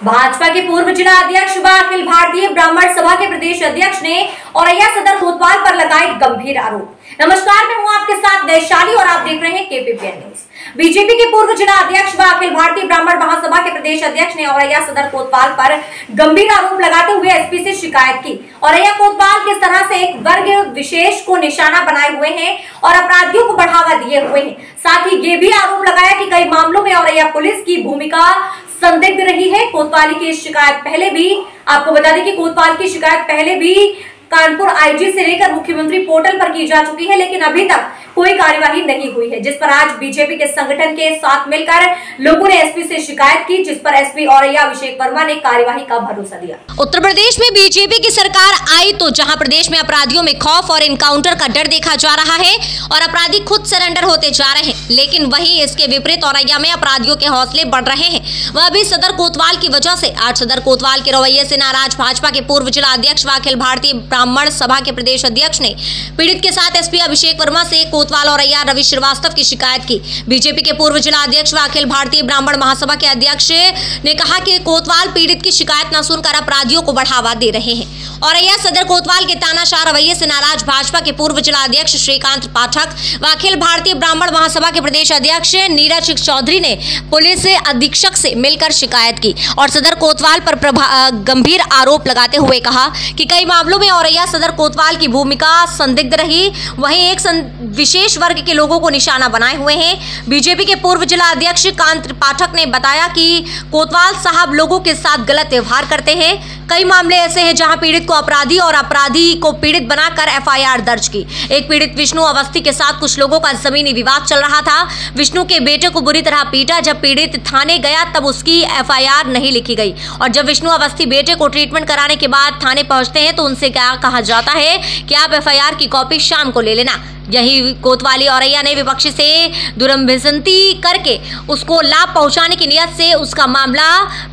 भाजपा के पूर्व जिला अध्यक्ष व अखिल भारतीय ब्राह्मण सभा के प्रदेश अध्यक्ष ने औरैया सदर कोतवाल पर लगाए गंभीर आरोप। नमस्कार, मैं हूँ आपके साथ वैशाली और आप देख रहे हैं केपीपीएन न्यूज़। बीजेपी के पूर्व जिला अध्यक्ष व अखिल भारतीय ब्राह्मण महासभा के प्रदेश अध्यक्ष ने औरैया सदर कोतवाल पर गंभीर आरोप लगाते हुए एसपी से शिकायत की। औरैया कोतवाल किस तरह से एक वर्ग विशेष को निशाना बनाए हुए हैं और अपराधियों को बढ़ावा दिए हुए हैं। साथ ही ये भी आरोप लगाया कि कई मामलों में औरैया पुलिस की भूमिका संदिग्ध रही है। कोतवाली की शिकायत पहले भी, आपको बता दें कि कोतवाल की शिकायत पहले भी कानपुर आईजी से लेकर मुख्यमंत्री पोर्टल पर की जा चुकी है, लेकिन अभी तक कोई कार्यवाही नहीं हुई है, जिस पर आज बीजेपी के संगठन के साथ मिलकर लोगों ने एसपी से शिकायत की, जिस पर एसपी औरैया अभिषेक वर्मा ने कार्यवाही का भरोसा दिया। उत्तर प्रदेश में बीजेपी की सरकार आई तो जहाँ प्रदेश में अपराधियों में खौफ और इनकाउंटर का डर देखा जा रहा है और अपराधी खुद सरेंडर होते जा रहे हैं, लेकिन वही इसके विपरीत औरैया में अपराधियों के हौसले बढ़ रहे हैं। वह भी सदर कोतवाल की वजह से, आज सदर कोतवाल के रवैये से नाराज़ भाजपा के पूर्व जिला अध्यक्ष व अखिल भारतीय ब्राह्मण सभा के प्रदेश अध्यक्ष ने पीड़ित के साथ एसपी अभिषेक वर्मा से कोतवाल और औरैया रवि श्रीवास्तव की शिकायत की। बीजेपी के पूर्व जिला अध्यक्ष व अखिल भारतीय ब्राह्मण महासभा के अध्यक्ष ने कहा कि कोतवाल पीड़ित की शिकायत न सुनकर अपराधियों को बढ़ावा दे रहे हैं। औरैया सदर कोतवाल के तानाशाह रवैये से नाराज़ भाजपा के पूर्व जिला अध्यक्ष श्रीकांत पाठक व अखिल भारतीय ब्राह्मण महासभा के प्रदेश अध्यक्ष नीरज चौधरी ने पुलिस अधीक्षक से मिलकर शिकायत की और सदर कोतवाल पर गंभीर आरोप लगाते हुए कहा कि कई मामलों में औरैया सदर कोतवाल की भूमिका संदिग्ध रही। वहीं एक विशेष वर्ग के लोगों को निशाना बनाए हुए हैं। बीजेपी के पूर्व जिला अध्यक्ष कांत पाठक ने बताया कि कोतवाल साहब लोगों के साथ गलत व्यवहार करते हैं। कई मामले ऐसे हैं जहाँ पीड़ित को अपराधी और अपराधी को पीड़ित बनाकर एफआईआर दर्ज की। एक पीड़ित विष्णु अवस्थी के साथ कुछ लोगों का जमीनी विवाद चल रहा था। विष्णु के बेटे को बुरी तरह पीटा। जब पीड़ित थाने गया, तब उसकी एफआईआर नहीं लिखी गई। और जब विष्णु अवस्थी बेटे को ट्रीटमेंट कराने के बाद थाने पहुँचते हैं तो उनसे क्या कहा जाता है कि आप एफआईआर की कॉपी शाम को ले लेना। यही कोतवाली औरैया ने विपक्षी से दुरम्भिसंती करके उसको लाभ पहुँचाने की नियत से उसका मामला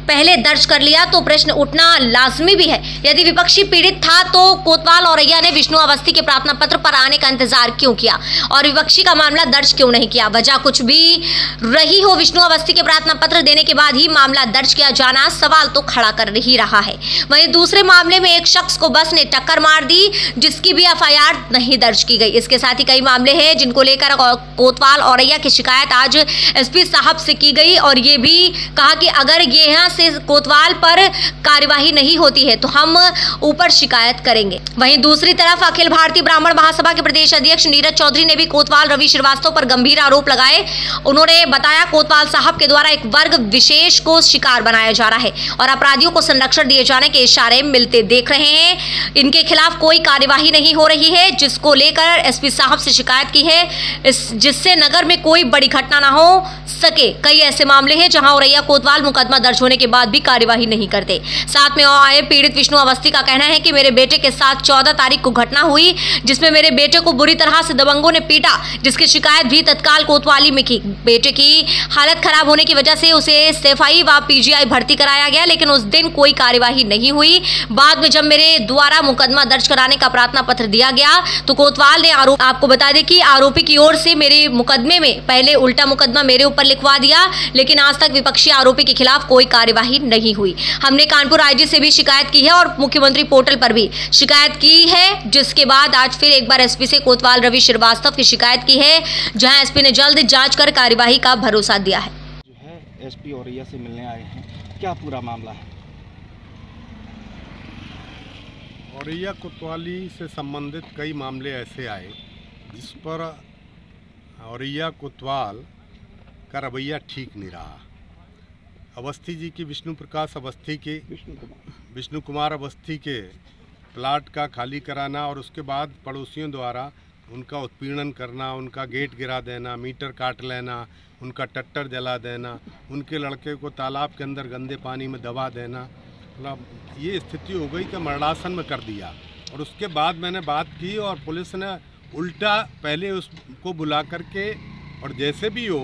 पहले दर्ज कर लिया तो प्रश्न उठना लाजमी भी है। यदि विपक्षी पीड़ित था तो कोतवाल औरैया ने विष्णु अवस्थी के प्रार्थना पत्र पर आने का इंतज़ार क्यों किया? और विपक्षी का मामला दर्ज क्यों नहीं किया? वजह कुछ भी रही हो विष्णु अवस्थी के प्रार्थना पत्र देने के बाद ही मामला दर्ज किया जाना सवाल तो खड़ा कर ही रहा है। वहीं दूसरे मामले में एक शख्स को बस ने टक्कर मार दी, जिसकी भी एफआईआर नहीं दर्ज की गई। इसके साथ ही कई मामले हैं जिनको लेकर कोतवाल औरैया की शिकायत आज एसपी साहब से की गई और ये भी कहा कि अगर ये यहाँ से कोतवाल पर कार्यवाही नहीं होती है तो हम ऊपर शिकायत करेंगे। वहीं दूसरी तरफ़ अखिल भारतीय ब्राह्मण महासभा के प्रदेश अध्यक्ष नीरज चौधरी ने भी कोतवाल रवि श्रीवास्तव पर गंभीर आरोप लगाए। उन्होंने बताया कोतवाल साहब के द्वारा एक वर्ग विशेष को शिकार बनाया जा रहा है और अपराधियों को संरक्षण दिए जाने के इशारे मिलते देख रहे हैं। इनके खिलाफ कोई कार्यवाही नहीं हो रही है, जिसको लेकर एसपी साहब से शिकायत की है जिससे नगर में कोई बड़ी घटना ना हो सके। कई ऐसे मामले हैं जहाँ औरैया कोतवाल मुकदमा दर्ज होने के बाद भी कार्यवाही नहीं करते। साथ में आए पीड़ित विष्णु अवस्थी का कहना है कि मेरे बेटे के साथ चौदह तारीख को घटना हुई, जिसमें मेरे बेटे को बुरी तरह से दबंगों ने पीटा, जिसकी शिकायत भी तत्काल कोतवाली में की, बेटे की हालत खराब होने की वजह से उसे सेफाई व पीजीआई भर्ती कराया गया, लेकिन उस दिन कोई कार्यवाही नहीं हुई। बाद में जब मेरे द्वारा मुकदमा दर्ज कराने का प्रार्थना पत्र दिया गया तो कोतवाल ने आरोप आपको बता दें कि आरोपी की ओर से मेरे मुकदमे में पहले उल्टा मुकदमा मेरे ऊपर लिखवा दिया लेकिन आज तक विपक्षी आरोपी के खिलाफ कोई कार्यवाही नहीं हुई। हमने कानपुर आईजी से भी शिकायत की है और मुख्यमंत्री पोर्टल पर भी शिकायत की है जिसके बाद आज फिर एक बार एसपी से कोतवाल रवि श्रीवास्तव की शिकायत की है जहाँ एसपी ने जल्द जाँच कर कार्यवाही का भरोसा दिया है। जो है एसपी औरैया से मिलने आए हैं। क्या पूरा मामला है? औरैया कोतवाली से संबंधित कई मामले ऐसे आए। जिस पर औरैया कोतवाल का रवैया ठीक नहीं रहा। अवस्थी जी की विष्णु प्रकाश अवस्थी के विष्णु कुमार। विष्णु कुमार अवस्थी के प्लाट का खाली कराना और उसके बाद पड़ोसियों द्वारा उनका उत्पीड़न करना उनका गेट गिरा देना मीटर काट लेना उनका टट्टर जला देना उनके लड़के को तालाब के अंदर गंदे पानी में दबा देना मतलब ये स्थिति हो गई कि मरणासन में कर दिया। और उसके बाद मैंने बात की और पुलिस ने उल्टा पहले उसको बुला करके और जैसे भी हो,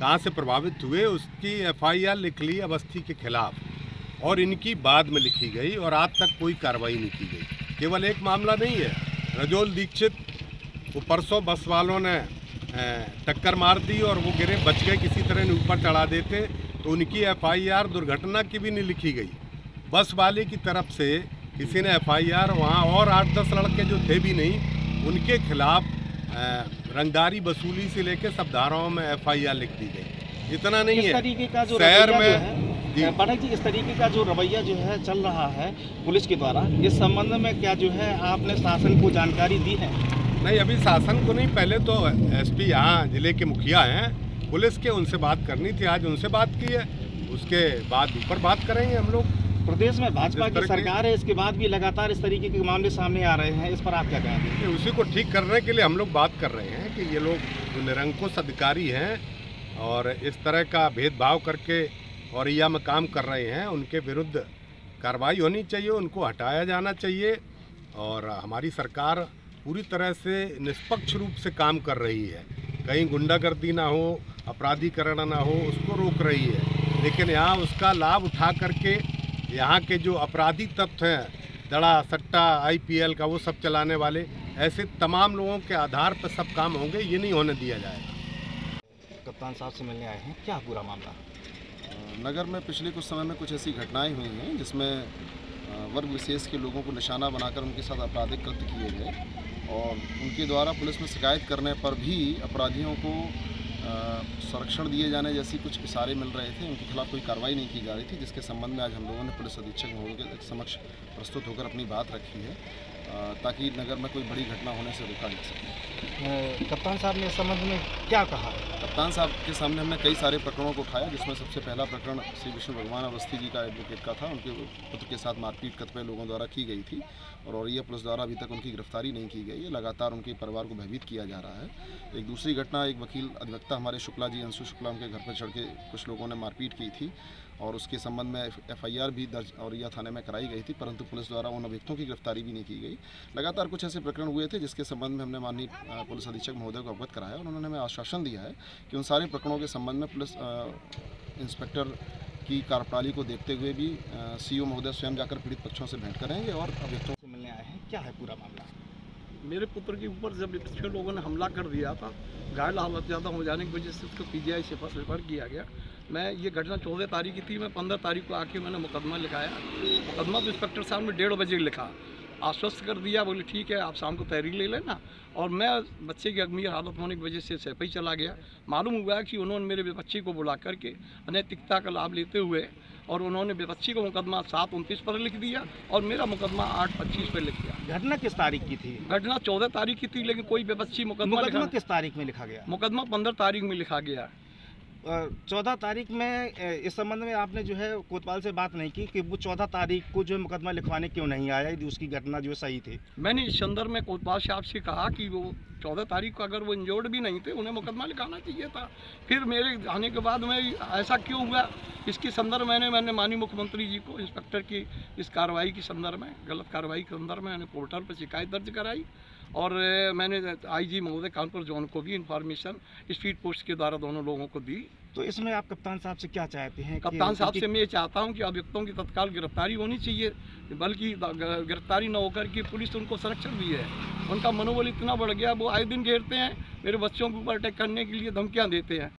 कहाँ से प्रभावित हुए, उसकी एफआईआर लिख ली अवस्थी के खिलाफ और इनकी बाद में लिखी गई और आज तक कोई कार्रवाई नहीं की गई। केवल एक मामला नहीं है। रजोल दीक्षित, वो परसों बस वालों ने टक्कर मार दी और वो गिरे, बच गए, किसी तरह ऊपर चढ़ा देते तो उनकी एफआईआर दुर्घटना की भी नहीं लिखी गई। बस वाले की तरफ़ से किसी ने एफ़ एफआईआर, वहाँ और आठ दस लड़के जो थे भी नहीं उनके खिलाफ रंगदारी वसूली से लेकर सब धाराओं में एफआईआर लिख दी गई। इतना नहीं इस है। तरीके का जो शहर रवैया में जो है पाठक जी इस तरीके का जो रवैया जो है चल रहा है पुलिस के द्वारा इस संबंध में क्या जो है आपने शासन को जानकारी दी है? नहीं अभी शासन को नहीं पहले तो एसपी यहाँ ज़िले के मुखिया हैं। पुलिस के उनसे बात करनी थी आज उनसे बात की है। उसके बाद ऊपर बात करेंगे हम लोग। प्रदेश में भाजपा की सरकार है इसके बाद भी लगातार इस तरीके के मामले सामने आ रहे हैं इस पर आप क्या कहेंगे? उसी को ठीक करने के लिए हम लोग बात कर रहे हैं कि ये लोग जो निरंकुश अधिकारी हैं और इस तरह का भेदभाव करके औरैया में काम कर रहे हैं उनके विरुद्ध कार्रवाई होनी चाहिए उनको हटाया जाना चाहिए और हमारी सरकार पूरी तरह से निष्पक्ष रूप से काम कर रही है। कहीं गुंडागर्दी ना हो अपराधीकरण ना हो उसको रोक रही है। लेकिन यहाँ उसका लाभ उठा करके यहाँ के जो अपराधी तत्व हैं दड़ा सट्टा आईपीएल का वो सब चलाने वाले ऐसे तमाम लोगों के आधार पर सब काम होंगे ये नहीं होने दिया जाएगा कप्तान साहब से मिलने आए हैं क्या पूरा मामला? नगर में पिछले कुछ समय में कुछ ऐसी घटनाएँ हुई हैं जिसमें वर्ग विशेष के लोगों को निशाना बनाकर उनके साथ आपराधिक कृत्य किए गए और उनके द्वारा पुलिस में शिकायत करने पर भी अपराधियों को संरक्षण दिए जाने जैसी कुछ इशारे मिल रहे थे, उनके खिलाफ कोई कार्रवाई नहीं की जा रही थी, जिसके संबंध में आज हम लोगों ने पुलिस अधीक्षक महोदय के समक्ष प्रस्तुत होकर अपनी बात रखी है। ताकि नगर में कोई बड़ी घटना होने से रोका जा सके। कप्तान साहब ने इस संबंध में क्या कहा? कप्तान साहब के सामने हमने कई सारे प्रकरणों को उठाया जिसमें सबसे पहला प्रकरण श्री विष्णु भगवान अवस्थी जी का एडवोकेट का था। उनके पुत्र के साथ मारपीट कतिपय लोगों द्वारा की गई थी और औरैया पुलिस द्वारा अभी तक उनकी गिरफ्तारी नहीं की गई है। लगातार उनके परिवार को भयभीत किया जा रहा है। एक दूसरी घटना एक वकील अधिवक्ता हमारे शुक्ला जी अंशु शुक्ला उनके घर पर चढ़ के कुछ लोगों ने मारपीट की थी। और उसके संबंध में एफ़ आई आर भी दर्ज औरैया थाने में कराई गई थी, परंतु पुलिस द्वारा उन अभियुक्तों की गिरफ्तारी भी नहीं की गई। लगातार कुछ ऐसे प्रकरण हुए थे, जिसके संबंध में हमने माननीय पुलिस अधीक्षक महोदय को अवगत कराया और उन्होंने हमें आश्वासन दिया है कि उन सारे प्रकरणों के संबंध में पुलिस इंस्पेक्टर की कार्यप्रणाली को देखते हुए भी सीओ महोदय स्वयं जाकर पीड़ित पक्षों से भेंट करें और अभियुक्तों से मिलने आए हैं। क्या है पूरा मामला? मेरे पुत्र के ऊपर जब छः लोगों ने हमला कर दिया था, घायल हालत ज़्यादा हो जाने की वजह से उसको पीजीआई से रेफर किया गया। मैं ये घटना चौदह तारीख की थी मैं पंद्रह तारीख को आके मैंने मुकदमा लिखाया। मुकदमा तो इंस्पेक्टर साहब ने डेढ़ बजे लिखा। आश्वस्त कर दिया बोले ठीक है आप शाम को तहरीर ले लेना। और मैं बच्चे की गंभीर हालत होने की वजह से सैफ ही चला गया। मालूम हुआ कि उन्होंने मेरे बच्चे को बुला करके अनैतिकता का लाभ लेते हुए और उन्होंने बच्ची को मुकदमा सात उनतीस पर लिख दिया और मेरा मुकदमा आठ पच्चीस पर लिख दिया। घटना किस तारीख की थी? घटना चौदह तारीख की थी लेकिन कोई विपक्षी मुकदमा मुकदमा किस तारीख में लिखा गया? मुकदमा पंद्रह तारीख में लिखा गया। चौदह तारीख में इस संबंध में आपने जो है कोतवाल से बात नहीं की कि वो चौदह तारीख को जो है मुकदमा लिखवाने क्यों नहीं आया? यदि उसकी घटना जो सही थी। मैंने इस संदर्भ में कोतवाल साहब से कहा कि वो चौदह तारीख को अगर वो इंजोर्ड भी नहीं थे, उन्हें मुकदमा लिखाना चाहिए था। फिर मेरे आने के बाद में ऐसा क्यों हुआ? इसके संदर्भ मैंने मैंने माननीय मुख्यमंत्री जी को, इंस्पेक्टर की इस कार्रवाई के संदर्भ में, गलत कार्रवाई के संदर्भ में मैंने पोर्टल पर शिकायत दर्ज कराई। और मैंने आईजी महोदय कानपुर जोन को भी इंफॉर्मेशन स्पीड पोस्ट के द्वारा दोनों लोगों को दी। तो इसमें आप कप्तान साहब से क्या चाहते हैं कप्तान साहब से मैं ये चाहता हूँ कि अभियुक्तों की तत्काल गिरफ्तारी होनी चाहिए बल्कि गिरफ्तारी न होकर के पुलिस उनको संरक्षण दी है। उनका मनोबल इतना बढ़ गया वो आए दिन घेरते हैं मेरे बच्चों के ऊपर अटैक करने के लिए धमकियाँ देते हैं।